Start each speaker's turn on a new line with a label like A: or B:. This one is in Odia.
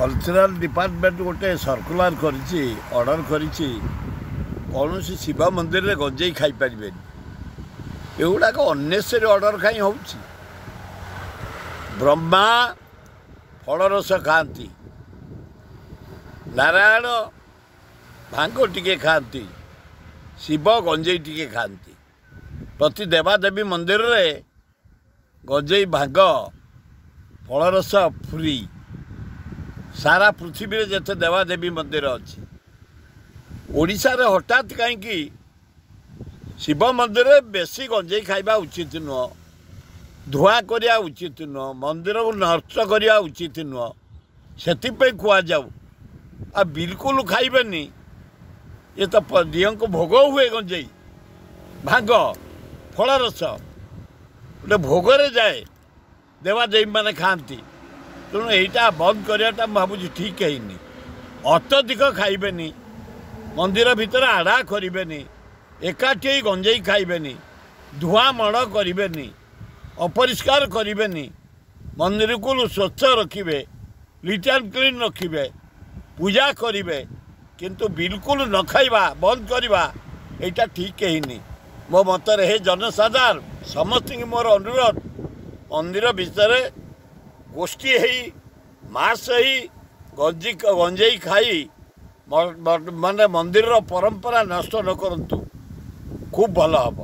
A: କଲଚରାଲ ଡିପାର୍ଟମେଣ୍ଟ ଗୋଟେ ସର୍କୁଲାର କରିଛି ଅର୍ଡ଼ର କରିଛି କୌଣସି ଶିବ ମନ୍ଦିରରେ ଗଞ୍ଜେଇ ଖାଇପାରିବେନି ଏଗୁଡ଼ାକ ଅନ୍ନେସରୀ ଅର୍ଡ଼ର କାହିଁ ହେଉଛି? ବ୍ରହ୍ମା ଫଳରସ ଖାଆନ୍ତି। ନାରାୟଣ ଭାଙ୍ଗ ଟିକେ ଖାଆନ୍ତି। ଶିବ ଗଞ୍ଜେଇ ଟିକେ ଖାଆନ୍ତି। ପ୍ରତି ଦେବାଦେବୀ ମନ୍ଦିରରେ ଗଞ୍ଜେଇ ଭାଙ୍ଗ ଫଳରସ ଫ୍ରି ସାରା ପୃଥିବୀରେ ଯେତେ ଦେବାଦେବୀ ମନ୍ଦିର ଅଛି ଓଡ଼ିଶାରେ ହଠାତ୍ କାହିଁକି ଶିବ ମନ୍ଦିରରେ ବେଶୀ ଗଞ୍ଜେଇ ଖାଇବା ଉଚିତ ନୁହଁ ଧୂଆଁ କରିବା ଉଚିତ ନୁହଁ ମନ୍ଦିରକୁ ନଷ୍ଟ କରିବା ଉଚିତ ନୁହଁ ସେଥିପାଇଁ କୁହାଯାଉ। ଆଉ ବିଲକୁଲ ଖାଇବେନି ଏ ତ ଦିଅଙ୍କୁ ଭୋଗ ହୁଏ ଗଞ୍ଜେଇ। ଭାଙ୍ଗ ଫଳରସ ଗୋଟେ ଭୋଗରେ ଯାଏ ଦେବାଦେବୀମାନେ ଖାଆନ୍ତି। ତେଣୁ ଏଇଟା ବନ୍ଦ କରିବାଟା ମୁଁ ଭାବୁଛି ଠିକ୍ ହେଇନି। ଅତ୍ୟଧିକ ଖାଇବେନି। ମନ୍ଦିର ଭିତରେ ଆଡ଼ା କରିବେନି। ଏକାଠି ହେଇ ଗଞ୍ଜେଇ ଖାଇବେନି। ଧୂଆଁ ମଡ଼ କରିବେନି। ଅପରିଷ୍କାର କରିବେନି। ମନ୍ଦିରକୁ ସ୍ୱଚ୍ଛ ରଖିବେ। ରିଟର୍ନ କ୍ଲିନ୍ ରଖିବେ। ପୂଜା କରିବେ। କିନ୍ତୁ ବିଲକୁଲ ନ ଖାଇବା ବନ୍ଦ କରିବା ଏଇଟା ଠିକ୍ ହେଇନି। ମୋ ମତରେ ହେ ଜନସାଧାରଣ ସମସ୍ତଙ୍କୁ ମୋର ଅନୁରୋଧ ମନ୍ଦିର ଭିତରେ ଗୋଷ୍ଠୀ ହେଇ ମାସ ହେଇ ଗଞ୍ଜି ଗଞ୍ଜେଇ ଖାଇ ମାନେ ମନ୍ଦିରର ପରମ୍ପରା ନଷ୍ଟ ନ କରନ୍ତୁ। ଖୁବ୍ ଭଲ ହେବ।